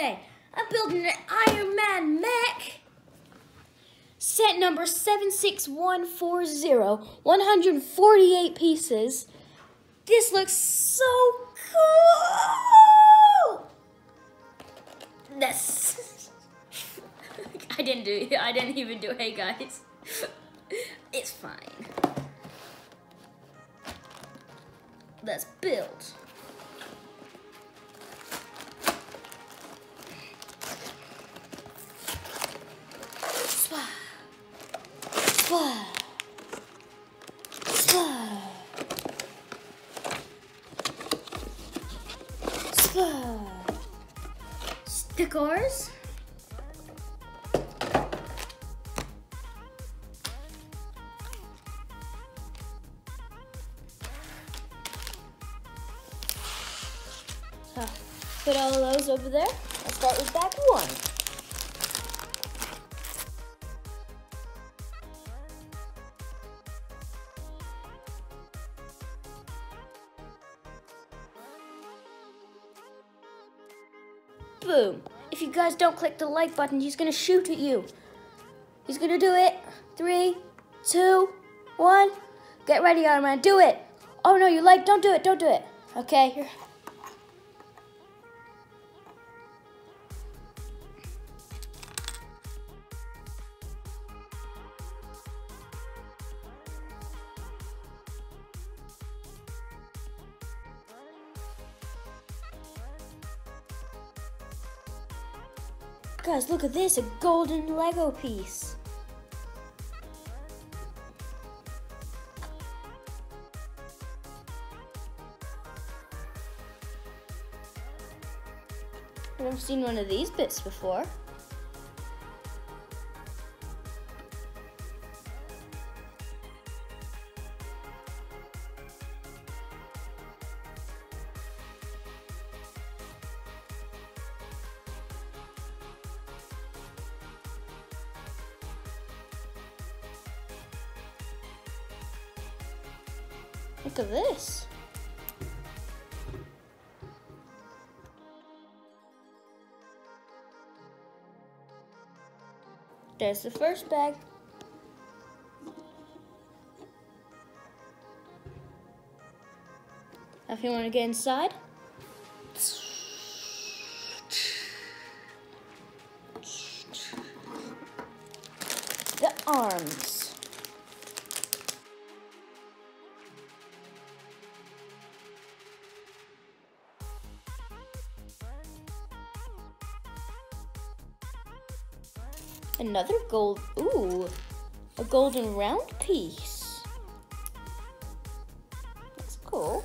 today? I'm building an Iron Man mech. Set number 76140, 148 pieces. This looks so cool! That's... I didn't do it. I didn't even do it. hey guys. It's fine. Let's build. Stickers. Put all those over there. Let's start with bag one. Boom. If you guys don't click the like button, he's gonna shoot at you. He's gonna do it. Three, two, one. Get ready, Iron Man. Do it. Oh no, you like, don't do it, don't do it. Okay, Guys, look at this, a golden Lego piece. I've never seen one of these bits before. Look at this. There's the first bag. If you want to get inside, the arms. Another gold, ooh, a golden round piece. That's cool.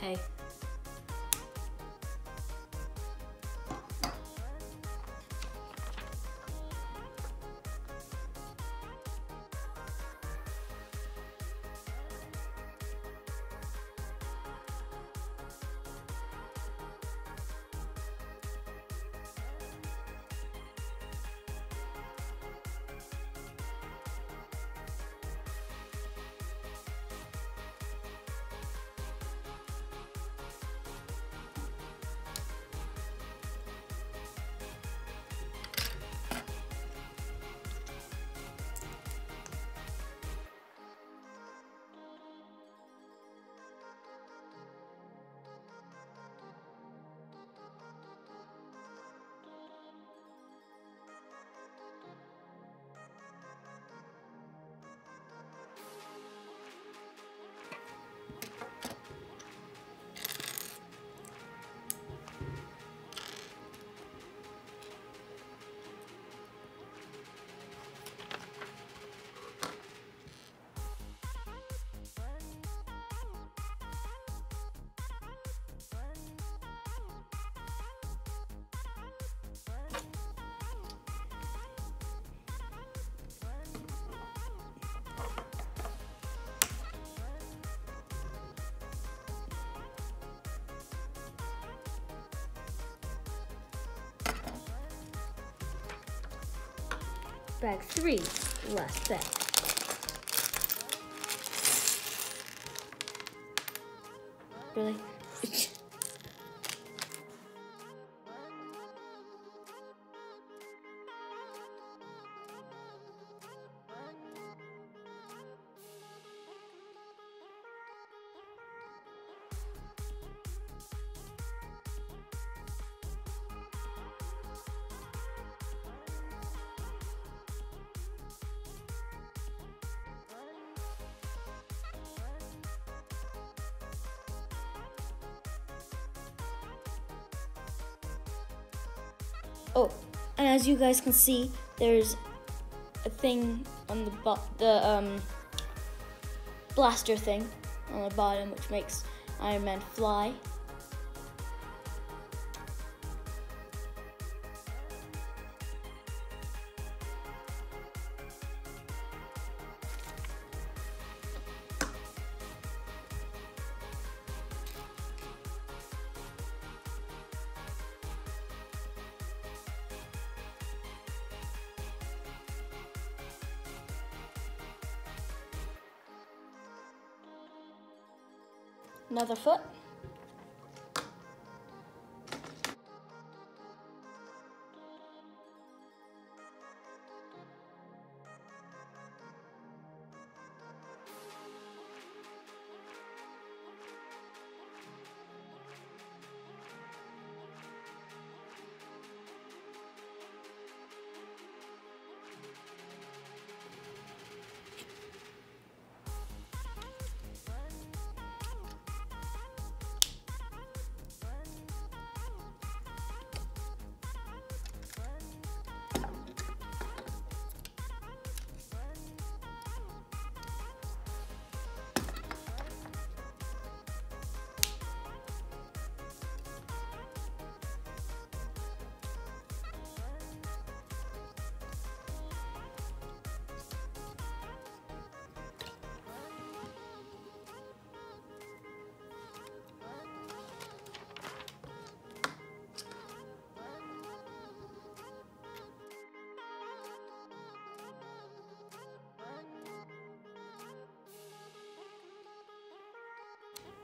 Hey. Bag three, last bag. Really? Oh, and as you guys can see, there's a thing on the the um, blaster thing on the bottom, which makes Iron Man fly. Another foot.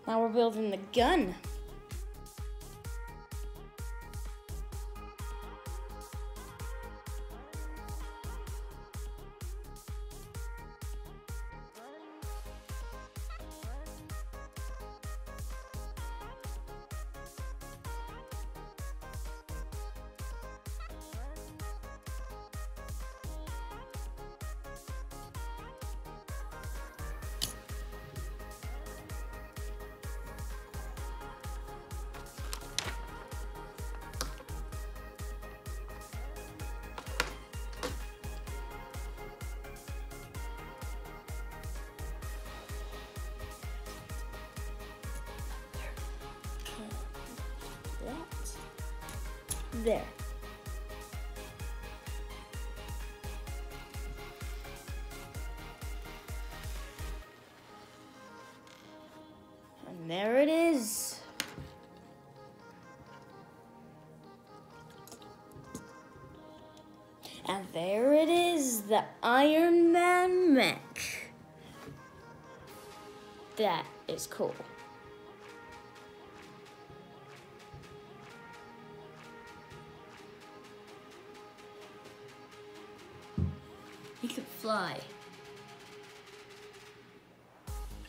Now we're building the gun. There. And there it is. And there it is, the Iron Man mech. That is cool. Fly.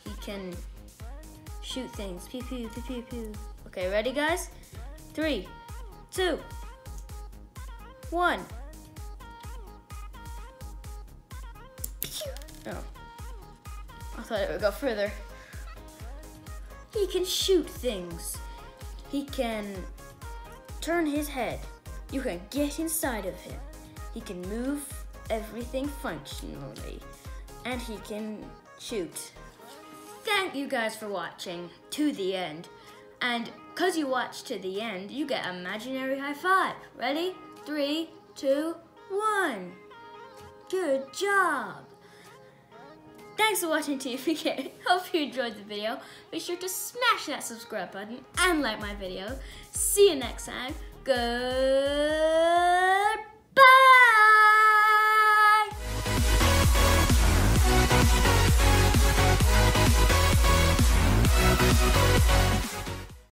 He can shoot things. Pew pew pew pew pew. Okay, ready guys? Three, two, one. Oh. I thought it would go further. He can shoot things. He can turn his head. You can get inside of him. He can move everything functionally. And he can shoot. Thank you guys for watching to the end. And because you watched to the end, you get imaginary high five. Ready? Three, two, one. Good job. Thanks for watching TFK. Hope you enjoyed the video. Be sure to smash that subscribe button and like my video. See you next time. Good.